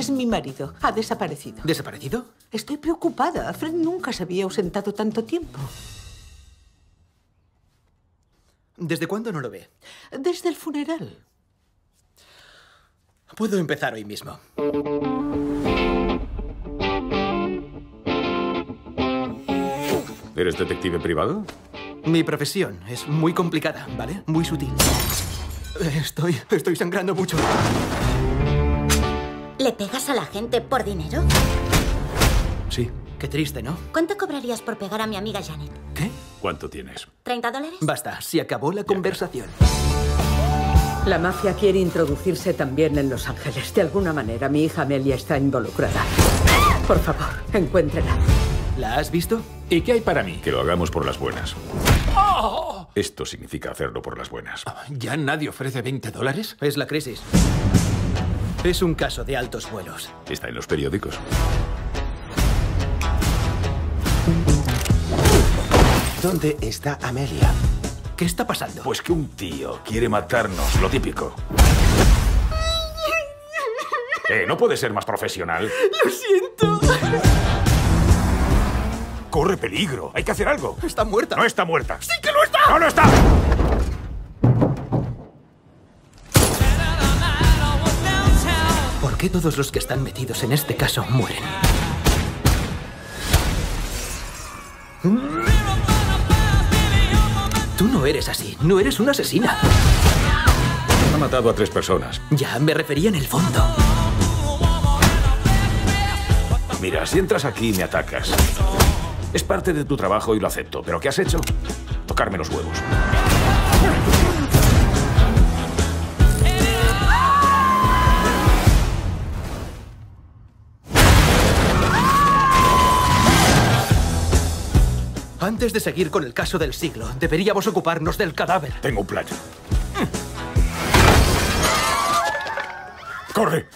es mi marido. Ha desaparecido. ¿Desaparecido? Estoy preocupada. Fred nunca se había ausentado tanto tiempo. ¿Desde cuándo no lo ve? Desde el funeral. Puedo empezar hoy mismo. ¿Eres detective privado? Mi profesión es muy complicada, ¿vale? Muy sutil. Estoy, estoy sangrando mucho. ¿Le pegas a la gente por dinero? Sí. Qué triste, ¿no? ¿Cuánto cobrarías por pegar a mi amiga Janet? ¿Qué? ¿Cuánto tienes? ¿30 dólares? Basta, se acabó la conversación. La mafia quiere introducirse también en Los Ángeles. De alguna manera, mi hija Amelia está involucrada. Por favor, encuéntrela. ¿La has visto? ¿Y qué hay para mí? Que lo hagamos por las buenas. Esto significa hacerlo por las buenas. ¿Ya nadie ofrece 20 dólares? Es la crisis. Es un caso de altos vuelos. Está en los periódicos. ¿Dónde está Amelia? ¿Qué está pasando? Pues que un tío quiere matarnos, lo típico. Eh, no puede ser más profesional. Lo siento. Corre peligro. Hay que hacer algo. Está muerta. No está muerta. ¡Sí que lo está! ¡No, no está! Qué todos los que están metidos en este caso mueren? Tú no eres así. No eres una asesina. Ha matado a tres personas. Ya, me refería en el fondo. Mira, si entras aquí y me atacas. Es parte de tu trabajo y lo acepto. ¿Pero qué has hecho? Tocarme los huevos. Antes de seguir con el caso del siglo, deberíamos ocuparnos del cadáver. Tengo un plan. ¡Corre!